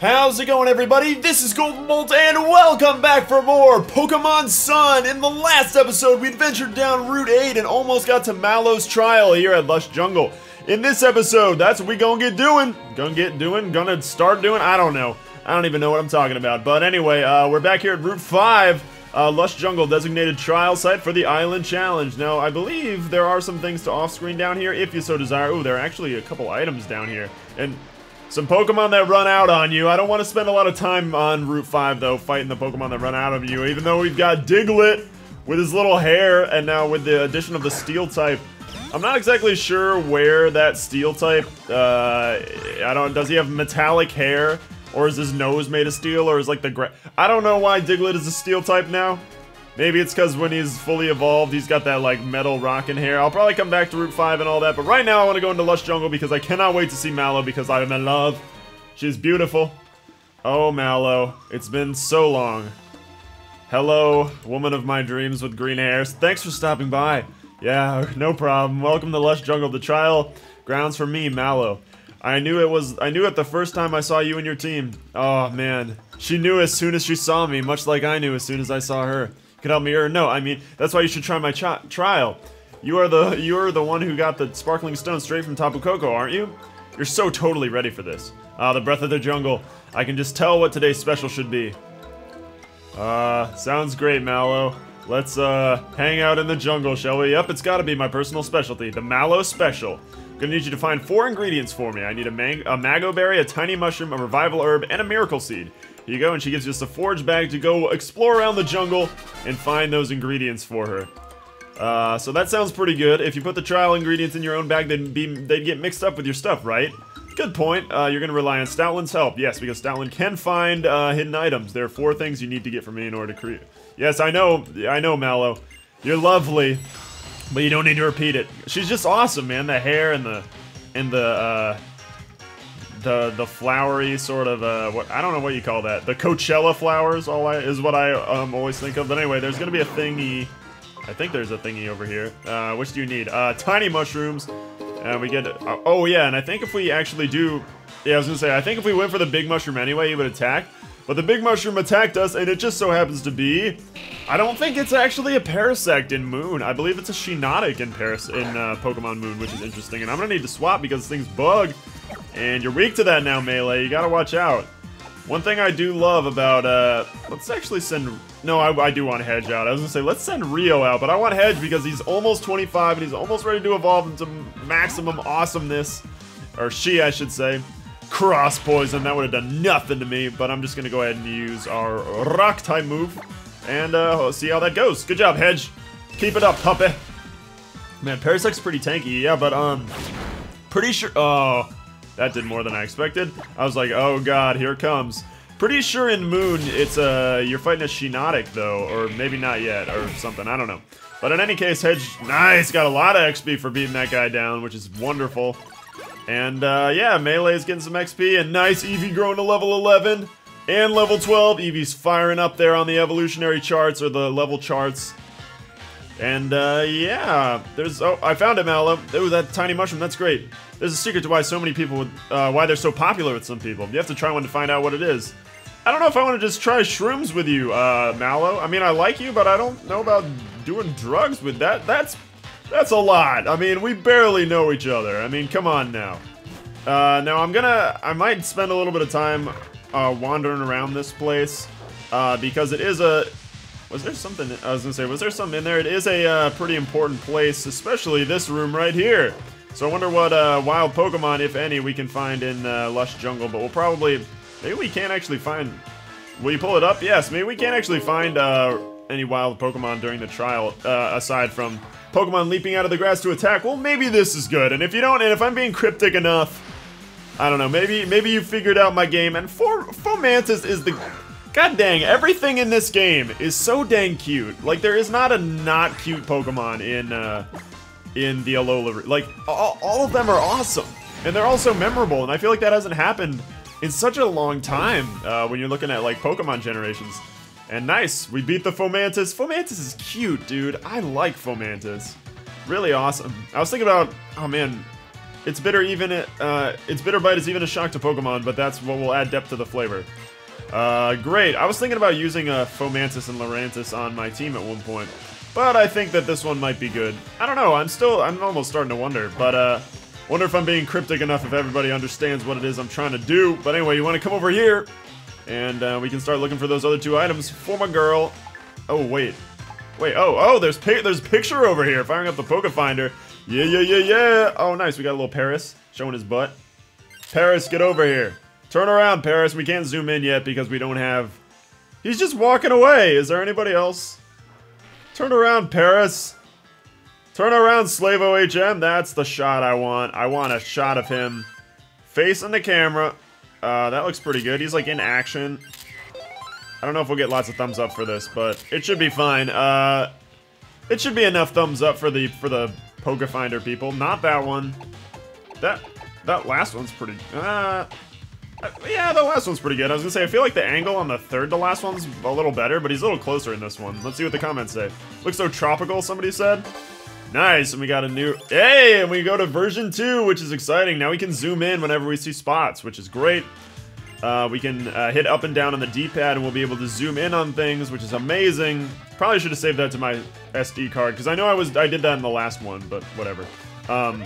How's it going everybody? This is Goldenbolt and welcome back for more Pokemon Sun! In the last episode, we adventured down Route 8 and almost got to Mallow's trial here at Lush Jungle. In this episode, that's what we gonna get doing. Gonna get doing, gonna start doing, I don't know. I don't even know what I'm talking about. But anyway, uh, we're back here at Route 5. Uh, Lush Jungle designated trial site for the Island Challenge. Now, I believe there are some things to off-screen down here if you so desire. Ooh, there are actually a couple items down here. And some Pokemon that run out on you. I don't want to spend a lot of time on Route 5, though, fighting the Pokemon that run out of you, even though we've got Diglett with his little hair, and now with the addition of the Steel type. I'm not exactly sure where that Steel type, uh, I don't, does he have metallic hair? Or is his nose made of steel, or is like the gra- I don't know why Diglett is a steel type now. Maybe it's because when he's fully evolved, he's got that like metal rockin' hair. I'll probably come back to Route 5 and all that, but right now I want to go into Lush Jungle because I cannot wait to see Mallow because I'm in love. She's beautiful. Oh, Mallow. It's been so long. Hello, woman of my dreams with green hairs. Thanks for stopping by. Yeah, no problem. Welcome to Lush Jungle, the trial grounds for me, Mallow. I knew it was- I knew it the first time I saw you and your team. Oh, man. She knew as soon as she saw me, much like I knew as soon as I saw her. Could help me or no, I mean, that's why you should try my trial. You are the- you're the one who got the sparkling stone straight from Tapu Koko, aren't you? You're so totally ready for this. Ah, the breath of the jungle. I can just tell what today's special should be. Uh, sounds great, Mallow. Let's, uh, hang out in the jungle, shall we? Yep, it's gotta be my personal specialty, the Mallow Special. Gonna need you to find four ingredients for me. I need a, mang a Mago Berry, a Tiny Mushroom, a Revival Herb, and a Miracle Seed. Here you go, and she gives just a forage bag to go explore around the jungle and find those ingredients for her. Uh, so that sounds pretty good. If you put the trial ingredients in your own bag, they'd, be, they'd get mixed up with your stuff, right? Good point. Uh, you're going to rely on Stoutland's help. Yes, because Stoutland can find uh, hidden items. There are four things you need to get from me in order to create... Yes, I know. I know, Mallow. You're lovely. But you don't need to repeat it. She's just awesome, man. The hair and the... And the, uh... The, the flowery sort of, uh, what, I don't know what you call that. The Coachella flowers all I, is what I um, always think of. But anyway, there's to be a thingy... I think there's a thingy over here. Uh, which do you need? Uh, tiny mushrooms. And we get, uh, oh yeah, and I think if we actually do, yeah, I was gonna say, I think if we went for the big mushroom anyway, he would attack. But the big mushroom attacked us, and it just so happens to be, I don't think it's actually a Parasect in Moon. I believe it's a Shiinotic in Paras in uh, Pokemon Moon, which is interesting. And I'm gonna need to swap because things bug, and you're weak to that now, Melee. You gotta watch out. One thing I do love about, uh, let's actually send, no, I, I do want Hedge out. I was gonna say, let's send Rio out, but I want Hedge because he's almost 25 and he's almost ready to evolve into maximum awesomeness. Or she, I should say. Cross Poison, that would have done nothing to me, but I'm just gonna go ahead and use our Rock type move. And, uh, see how that goes. Good job, Hedge. Keep it up, puppy. Man, Parasect's pretty tanky, yeah, but, um, pretty sure, oh... That did more than I expected. I was like, oh god, here comes. Pretty sure in Moon, it's uh, you're fighting a Shiinotic though, or maybe not yet, or something, I don't know. But in any case, Hedge, nice, got a lot of XP for beating that guy down, which is wonderful. And uh, yeah, Melee is getting some XP, and nice, Eevee growing to level 11, and level 12. Eevee's firing up there on the evolutionary charts, or the level charts. And uh, yeah, there's, oh, I found it, Mallow. Oh, that tiny mushroom, that's great. There's a secret to why so many people, would, uh, why they're so popular with some people. You have to try one to find out what it is. I don't know if I want to just try shrooms with you, uh, Mallow. I mean, I like you, but I don't know about doing drugs with that. That's, that's a lot. I mean, we barely know each other. I mean, come on now. Uh, now I'm gonna, I might spend a little bit of time, uh, wandering around this place, uh, because it is a, was there something, I was gonna say, was there something in there? It is a, uh, pretty important place, especially this room right here. So I wonder what uh, wild Pokemon, if any, we can find in uh, Lush Jungle, but we'll probably... Maybe we can't actually find... Will you pull it up? Yes, maybe we can't actually find uh, any wild Pokemon during the trial, uh, aside from Pokemon leaping out of the grass to attack. Well, maybe this is good, and if you don't, and if I'm being cryptic enough, I don't know, maybe maybe you figured out my game, and For Fomantis is the... God dang, everything in this game is so dang cute. Like, there is not a not cute Pokemon in, uh, in the Alola. Like, all, all of them are awesome. And they're also memorable, and I feel like that hasn't happened in such a long time uh, when you're looking at, like, Pokemon generations. And nice, we beat the Fomantis. Fomantis is cute, dude. I like Fomantis. Really awesome. I was thinking about, oh man, It's bitter even, uh, its bitter bite is even a shock to Pokemon, but that's what will add depth to the flavor. Uh, great. I was thinking about using a Fomantis and Lurantis on my team at one point, but I think that this one might be good. I don't know. I'm still, I'm almost starting to wonder, but uh, wonder if I'm being cryptic enough if everybody understands what it is I'm trying to do. But anyway, you want to come over here, and uh, we can start looking for those other two items for my girl. Oh wait, wait. Oh, oh, there's pi there's picture over here. Firing up the Poke Finder. Yeah, yeah, yeah, yeah. Oh, nice. We got a little Paras showing his butt. Paras, get over here. Turn around, Paras. We can't zoom in yet because we don't have... He's just walking away. Is there anybody else? Turn around, Paras. Turn around, Slave OHM. That's the shot I want. I want a shot of him facing the camera. Uh, that looks pretty good. He's, like, in action. I don't know if we'll get lots of thumbs up for this, but it should be fine. Uh, it should be enough thumbs up for the for the Poke Finder people. Not that one. That that last one's pretty... Uh, uh, yeah, the last one's pretty good. I was gonna say, I feel like the angle on the third to last one's a little better, but he's a little closer in this one. Let's see what the comments say. Looks so tropical, somebody said. Nice, and we got a new... Hey, and we go to version 2, which is exciting. Now we can zoom in whenever we see spots, which is great. Uh, we can uh, hit up and down on the D-pad, and we'll be able to zoom in on things, which is amazing. Probably should have saved that to my SD card, because I know I was I did that in the last one, but whatever. Um,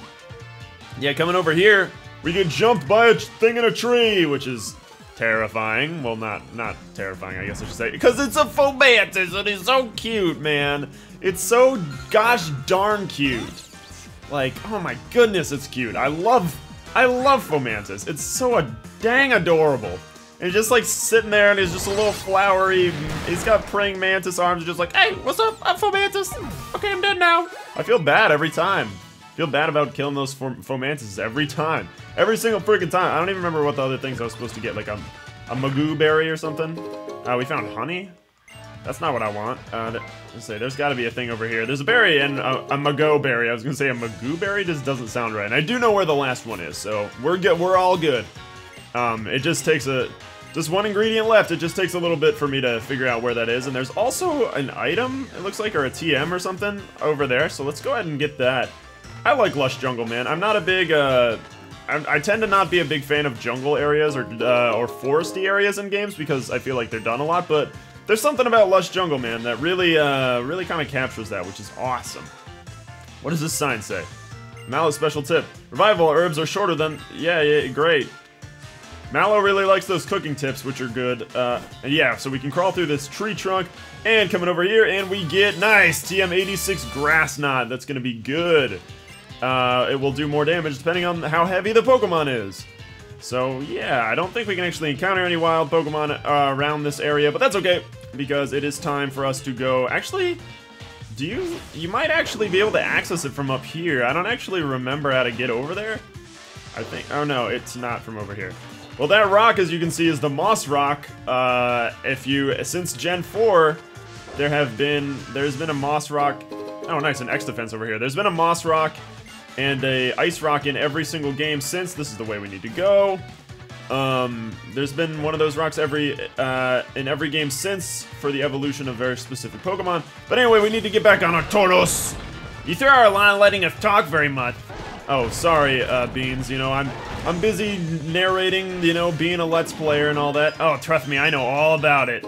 yeah, coming over here, we get jumped by a thing in a tree, which is terrifying. Well, not not terrifying, I guess I should say, because it's a Fomantis and it's so cute, man. It's so gosh darn cute. Like, oh my goodness, it's cute. I love, I love Fomantis. It's so a dang adorable. And he's just like sitting there and he's just a little flowery. He's got praying mantis arms, just like, hey, what's up? I'm Fomantis. Okay, I'm dead now. I feel bad every time. Feel bad about killing those Fomantis every time. Every single freaking time. I don't even remember what the other things I was supposed to get, like a, a Magoo berry or something. Uh, we found honey. That's not what I want. Uh, let's say there's got to be a thing over here. There's a berry and a, a Mago berry. I was gonna say a Magoo berry just doesn't sound right. And I do know where the last one is, so we're good. We're all good. Um, it just takes a just one ingredient left. It just takes a little bit for me to figure out where that is. And there's also an item, it looks like, or a TM or something over there. So let's go ahead and get that. I like Lush Jungle, man. I'm not a big, uh, I, I tend to not be a big fan of jungle areas or, uh, or foresty areas in games because I feel like they're done a lot, but there's something about Lush Jungle, man, that really, uh, really kind of captures that, which is awesome. What does this sign say? Mallow special tip. Revival herbs are shorter than... Yeah, yeah, great. Mallow really likes those cooking tips, which are good. Uh, and yeah, so we can crawl through this tree trunk and coming over here, and we get nice TM86 Grass Knot. That's to be good. Uh, it will do more damage depending on how heavy the Pokemon is. So yeah, I don't think we can actually encounter any wild Pokemon uh, around this area, but that's okay, because it is time for us to go... Actually, do you... You might actually be able to access it from up here. I don't actually remember how to get over there. I think... Oh no, it's not from over here. Well, that rock, as you can see, is the Moss Rock. Uh, if you... Since Gen 4, there have been... There's been a Moss Rock... Oh, nice, an X defense over here. There's been a Moss Rock and a Ice Rock in every single game since. This is the way we need to go. Um, there's been one of those rocks every uh, in every game since for the evolution of very specific Pokemon. But anyway, we need to get back on our Tauros. You threw our line letting us talk very much. Oh, sorry, uh, Beans. You know, I'm I'm busy narrating, you know, being a Let's Player and all that. Oh, trust me, I know all about it.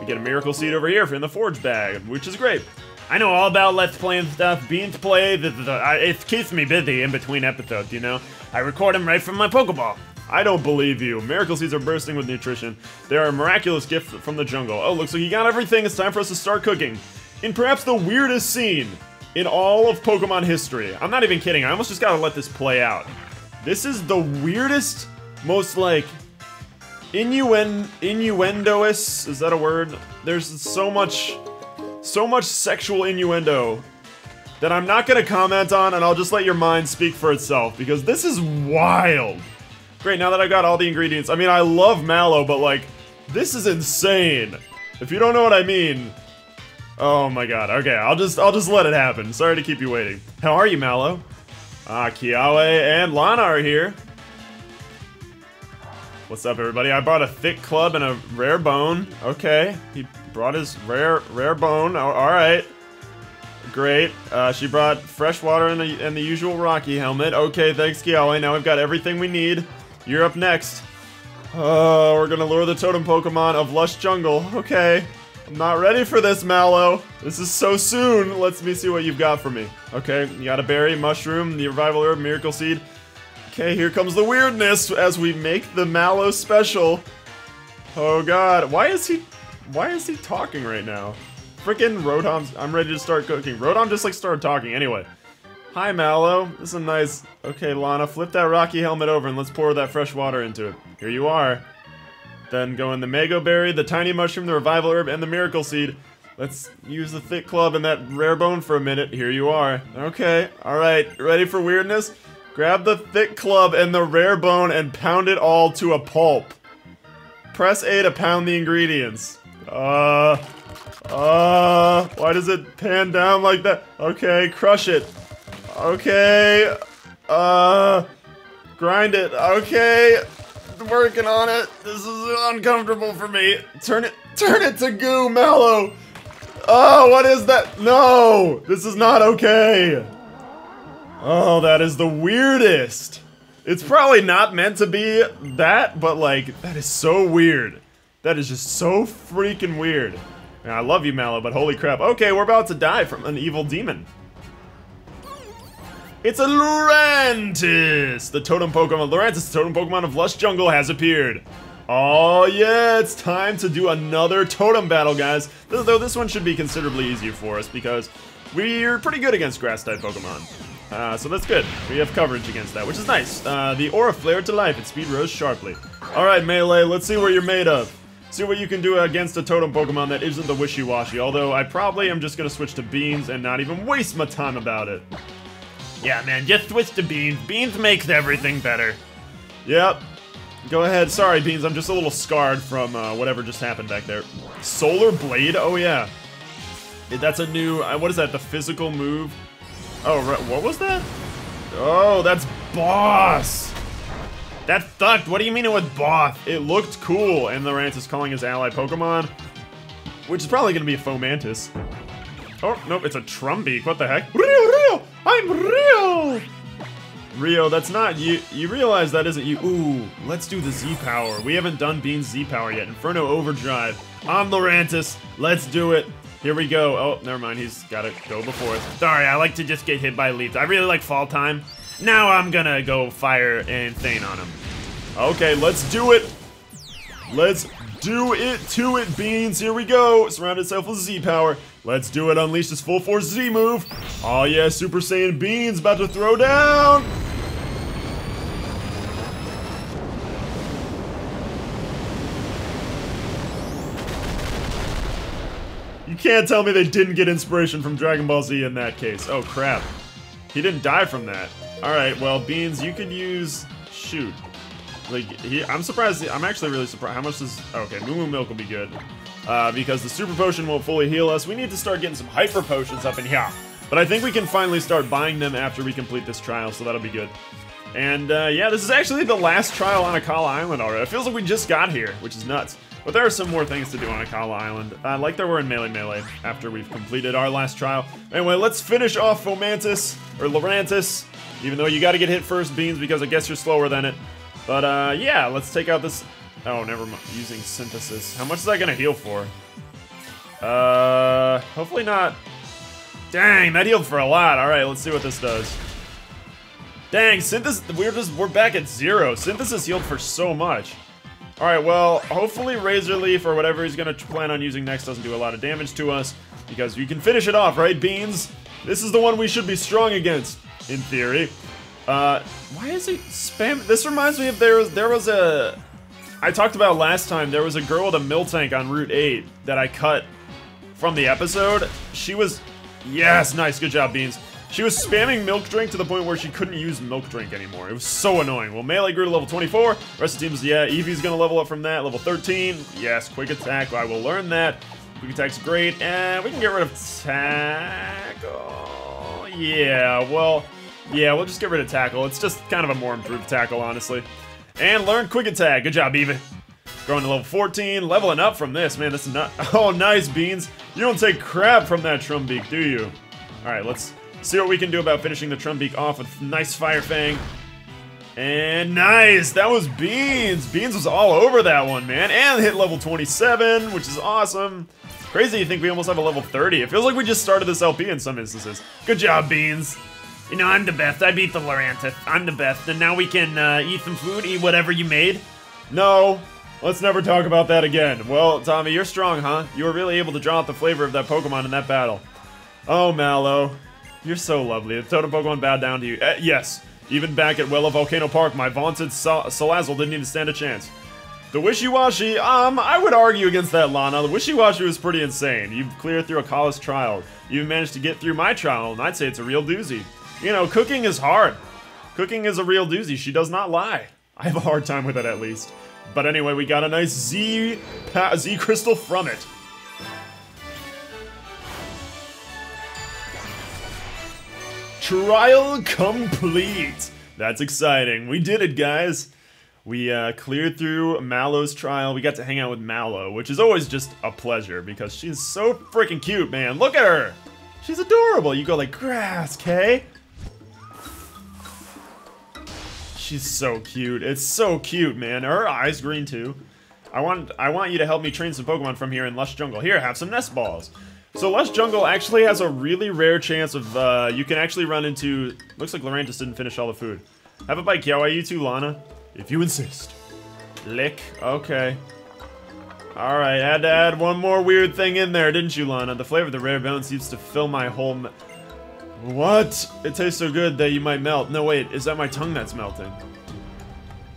We get a Miracle Seed over here in the Forage Bag, which is great. I know all about Let's Play and stuff. Beans play, the, the, the, it keeps me busy in between episodes, you know? I record them right from my Pokeball. I don't believe you. Miracle Seeds are bursting with nutrition. They are a miraculous gift from the jungle. Oh, looks like you got everything. It's time for us to start cooking. In perhaps the weirdest scene in all of Pokemon history. I'm not even kidding. I almost just gotta let this play out. This is the weirdest, most like innuen innuendoous. Is that a word? There's so much so much sexual innuendo that I'm not gonna comment on and I'll just let your mind speak for itself because this is wild. Great, now that I've got all the ingredients, I mean, I love Mallow, but like, this is insane. If you don't know what I mean, oh my god, okay, I'll just, I'll just let it happen. Sorry to keep you waiting. How are you, Mallow? Ah, Kiawe and Lana are here. What's up, everybody? I brought a thick club and a rare bone. Okay. He brought his rare rare bone. All right. Great. Uh, she brought fresh water and the, and the usual Rocky helmet. Okay, thanks, Kiawe. Now we've got everything we need. You're up next. Oh, we're gonna lure the totem Pokemon of Lush Jungle. Okay. I'm not ready for this, Mallow. This is so soon. Let's me see what you've got for me. Okay, you got a berry, mushroom, the revival herb, miracle seed. Okay, here comes the weirdness as we make the Mallow special. Oh god, why is he why is he talking right now? Freaking Rotom's I'm ready to start cooking. Rotom just like started talking anyway. Hi Mallow. This is a nice Okay, Lana, flip that rocky helmet over and let's pour that fresh water into it. Here you are. Then go in the Mango Berry, the Tiny Mushroom, the Revival Herb, and the Miracle Seed. Let's use the Thick Club and that Rare Bone for a minute. Here you are. Okay, alright. Ready for weirdness? Grab the Thick Club and the Rare Bone and pound it all to a pulp. Press A to pound the ingredients. Uh... Uh... Why does it pan down like that? Okay, crush it. Okay... Uh... Grind it. Okay working on it. This is uncomfortable for me. Turn it, turn it to goo, Mallow. Oh, what is that? No, this is not okay. Oh, that is the weirdest. It's probably not meant to be that, but like, that is so weird. That is just so freaking weird. I love you, Mallow, but holy crap. Okay, we're about to die from an evil demon. It's a Lurantis! The totem Pokemon, Lurantis, the totem Pokemon of Lush Jungle has appeared. Oh yeah, it's time to do another totem battle, guys. Though this one should be considerably easier for us because we're pretty good against grass-type Pokemon. Uh, so that's good. We have coverage against that, which is nice. Uh, the aura flared to life and speed rose sharply. Alright, Melee, let's see what you're made of. See what you can do against a totem Pokemon that isn't the Wishiwashi, although I probably am just gonna switch to Beans and not even waste my time about it. Yeah, man, just switch to Beans. Beans makes everything better. Yep. Go ahead. Sorry, Beans, I'm just a little scarred from uh, whatever just happened back there. Solar Blade? Oh, yeah. That's a new... Uh, what is that? The physical move? Oh, what was that? Oh, that's Boss! That sucked. What do you mean it was Boss? It looked cool, and Lurantis is calling his ally Pokemon, which is probably going to be a Fomantis. Oh, nope, it's a Trumbeak. What the heck? Rio, Rio! I'm Rio! Rio, that's not you. You realize that isn't you. Ooh, let's do the Z power. We haven't done Bean's Z power yet. Inferno Overdrive. I'm Lurantis. Let's do it. Here we go. Oh, never mind. He's got to go before us. Sorry, I like to just get hit by leaves. I really like Fall Time. Now I'm gonna go fire and Thane on him. Okay, let's do it. Let's do it to it, Beans. Here we go. Surround itself with Z power. Let's do it. Unleash this full force Z move. Oh yeah, Super Saiyan Beans about to throw down. You can't tell me they didn't get inspiration from Dragon Ball Z in that case. Oh crap. He didn't die from that. Alright, well, Beans, you could use... Shoot. Like, he, I'm surprised. I'm actually really surprised. How much does... Okay, Moo Moo Milk will be good. Uh, because the Super Potion won't fully heal us. We need to start getting some Hyper Potions up in here. But I think we can finally start buying them after we complete this trial, so that'll be good. And, uh, yeah, this is actually the last trial on Akala Island already. It feels like we just got here, which is nuts. But there are some more things to do on Akala Island, uh, like there were in Melemele, after we've completed our last trial. Anyway, let's finish off Fomantis, or Lurantis, even though you gotta get hit first, Beans, because I guess you're slower than it. But, uh, yeah, let's take out this... Oh, never mind. Using Synthesis. How much is that gonna heal for? Uh, hopefully not... Dang, that healed for a lot. Alright, let's see what this does. Dang, Synthesis... We're just... We're back at zero. Synthesis healed for so much. Alright, well, hopefully Razor Leaf or whatever he's gonna plan on using next doesn't do a lot of damage to us. Because you can finish it off, right, Beans? This is the one we should be strong against, in theory. Uh, why is he spam? This reminds me of there was there was a I talked about last time. There was a girl with a Miltank on Route 8 that I cut from the episode. She was yes, nice, good job, Beans. She was spamming Milk Drink to the point where she couldn't use Milk Drink anymore. It was so annoying. Well, Melee grew to level 24. Rest of the teams, yeah, Eevee's gonna level up from that. Level 13. Yes, Quick Attack. I will learn that. Quick Attack's great. And we can get rid of Tackle. Yeah, well, yeah, we'll just get rid of Tackle. It's just kind of a more improved Tackle, honestly. And learn Quick Attack. Good job, Eevee. Growing to level 14, leveling up from this. Man, this is not... Oh, nice, Beans. You don't take crap from that Trumbeak, do you? Alright, let's see what we can do about finishing the Trumbeak off with nice Fire Fang. And nice! That was Beans! Beans was all over that one, man. And hit level 27, which is awesome. Crazy you think we almost have a level 30. It feels like we just started this LP in some instances. Good job, Beans. You know, I'm the best. I beat the Lurantis. I'm the best. And now we can uh, eat some food, eat whatever you made. No, let's never talk about that again. Well, Tommy, you're strong, huh? You were really able to draw out the flavor of that Pokemon in that battle. Oh, Mallow. You're so lovely. The totem Pokemon bowed down to you. Uh, yes, even back at Wela Volcano Park, my vaunted Sal Salazzle didn't even stand a chance. The Wishiwashi, um, I would argue against that, Lana. The Wishiwashi was pretty insane. You've cleared through a college trial. You've managed to get through my trial, and I'd say it's a real doozy. You know, cooking is hard. Cooking is a real doozy. She does not lie. I have a hard time with it, at least. But anyway, we got a nice Z, Z crystal from it. Trial complete! That's exciting. We did it, guys. We uh, cleared through Mallow's trial. We got to hang out with Mallow, which is always just a pleasure because she's so freaking cute, man. Look at her! She's adorable. You go like, grass, Kay? She's so cute. It's so cute, man. Her eyes green too. I want I want you to help me train some Pokemon from here in Lush Jungle. Here, have some nest balls. So Lush Jungle actually has a really rare chance of, uh, you can actually run into, looks like Lurantis didn't finish all the food. Have a bite, Kiawe, you too, Lana. If you insist. Lick, okay. Alright, had to add one more weird thing in there, didn't you, Lana? The flavor of the rare bone seems to fill my whole What? It tastes so good that you might melt. No, wait, is that my tongue that's melting?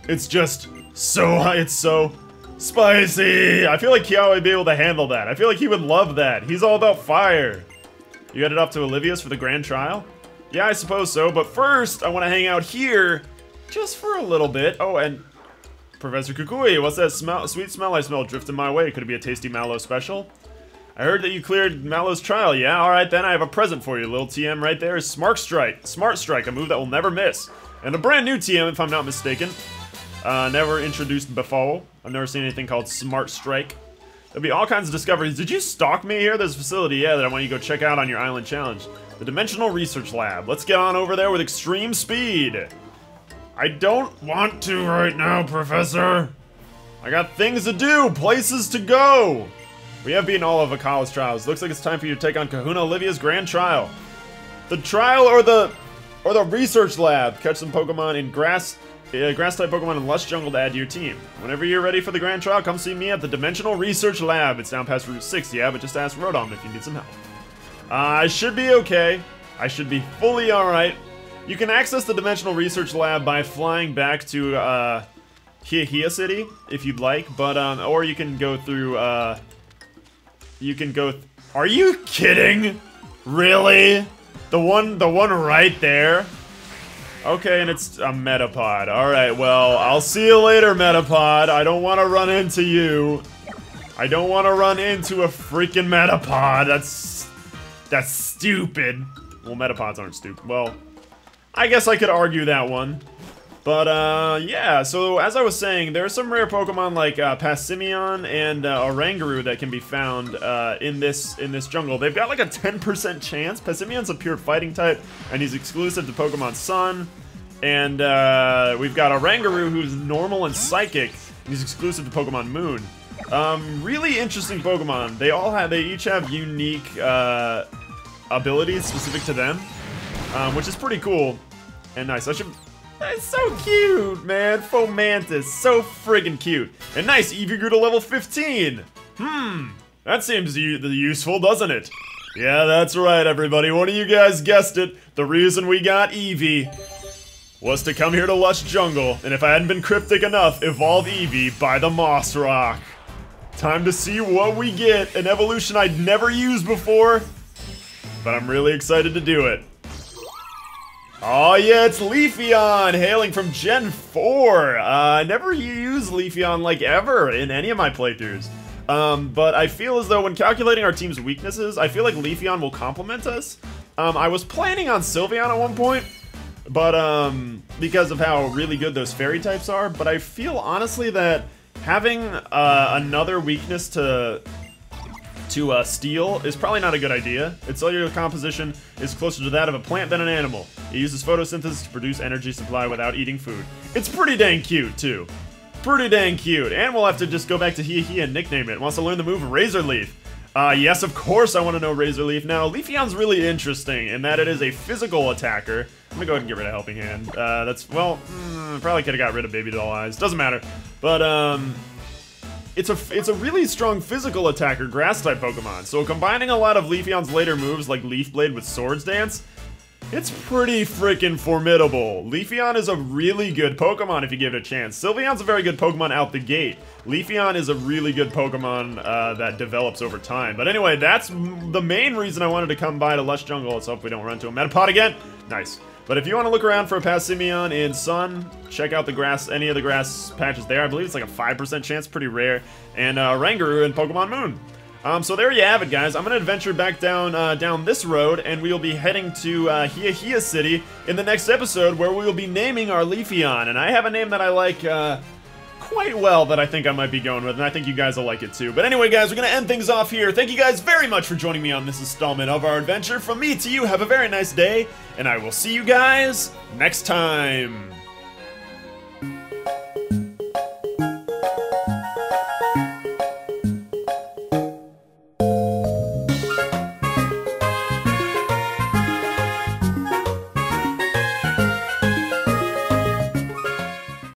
It's just so high, it's so Spicy! I feel like Kiawe would be able to handle that. I feel like he would love that. He's all about fire. You headed off to Olivia's for the grand trial? Yeah, I suppose so, but first, I want to hang out here just for a little bit. Oh, and Professor Kukui, what's that smell, sweet smell I smell drifting my way? Could it be a tasty Mallow special? I heard that you cleared Mallow's trial. Yeah, alright then, I have a present for you. Little TM right there is Smart Strike. Smart Strike, a move that will never miss. And a brand new TM, if I'm not mistaken. Uh, never introduced before. I've never seen anything called Smart Strike. There'll be all kinds of discoveries. Did you stalk me here? There's a facility, yeah, that I want you to go check out on your island challenge. The Dimensional Research Lab. Let's get on over there with extreme speed. I don't want to right now, Professor. I got things to do, places to go. We have beaten all of Akala's trials. Looks like it's time for you to take on Kahuna Olivia's grand trial. The trial or the or the research lab. Catch some Pokemon in grass uh, grass type Pokemon in Lush Jungle to add to your team. Whenever you're ready for the Grand Trial, come see me at the Dimensional Research Lab. It's down past Route 6, yeah, but just ask Rotom if you need some help. Uh, I should be okay. I should be fully alright. You can access the Dimensional Research Lab by flying back to uh, Heahea City, if you'd like, but um, or you can go through. Uh, you can go. Are you kidding? Really? The one, the one right there. Okay, and it's a Metapod. Alright, well, I'll see you later, Metapod. I don't want to run into you. I don't want to run into a freaking Metapod. That's... That's stupid. Well, Metapods aren't stupid. Well, I guess I could argue that one. But, uh, yeah, so as I was saying, there are some rare Pokemon like uh, Passimian and uh, Oranguru that can be found uh, in this in this jungle. They've got like a 10% chance. Passimian's a pure fighting type, and he's exclusive to Pokemon Sun. And uh, we've got Oranguru, who's normal and psychic. And He's exclusive to Pokemon Moon. Um, really interesting Pokemon. They all have, they each have unique uh, abilities specific to them, um, which is pretty cool and nice. I should it's so cute, man. Fomantis, so friggin' cute. And nice, Eevee grew to level 15. Hmm, that seems useful, doesn't it? Yeah, that's right, everybody. One of you guys guessed it. The reason we got Eevee was to come here to Lush Jungle, and if I hadn't been cryptic enough, evolve Eevee by the Moss Rock. Time to see what we get, an evolution I'd never used before, but I'm really excited to do it. Oh yeah, it's Leafeon, hailing from Gen 4. Uh, I never used Leafeon like ever in any of my playthroughs. Um, but I feel as though when calculating our team's weaknesses, I feel like Leafeon will complement us. Um, I was planning on Sylveon at one point, but um, because of how really good those fairy types are, but I feel honestly that having uh, another weakness to to uh, steel is probably not a good idea. Its cellular composition is closer to that of a plant than an animal. It uses photosynthesis to produce energy supply without eating food. It's pretty dang cute, too. Pretty dang cute. And we'll have to just go back to Heahea and nickname it. it wants to learn the move Razor Leaf. Uh, yes, of course I want to know Razor Leaf. Now, Leafeon's really interesting in that it is a physical attacker. I'm gonna go ahead and get rid of Helping Hand. Uh, that's, well, mm, probably could have got rid of Baby Doll Eyes. Doesn't matter. But, um, it's a it's a really strong physical attacker, grass type Pokemon. So combining a lot of Leafeon's later moves like Leaf Blade with Swords Dance, it's pretty freaking formidable. Leafeon is a really good Pokemon if you give it a chance. Sylveon's a very good Pokemon out the gate. Leafeon is a really good Pokemon uh, that develops over time. But anyway, that's the main reason I wanted to come by to Lush Jungle. Let's hope we don't run into a Metapod again. Nice. But if you want to look around for a Passimian in Sun, check out the grass, any of the grass patches there. I believe it's like a 5% chance, pretty rare. And uh, Oranguru in Pokemon Moon. Um, so there you have it, guys. I'm going to adventure back down uh, down this road, and we will be heading to uh, Heahea City in the next episode, where we will be naming our Leafeon. And I have a name that I like uh, quite well that I think I might be going with, and I think you guys will like it too. But anyway, guys, we're going to end things off here. Thank you guys very much for joining me on this installment of our adventure. From me to you, have a very nice day, and I will see you guys next time.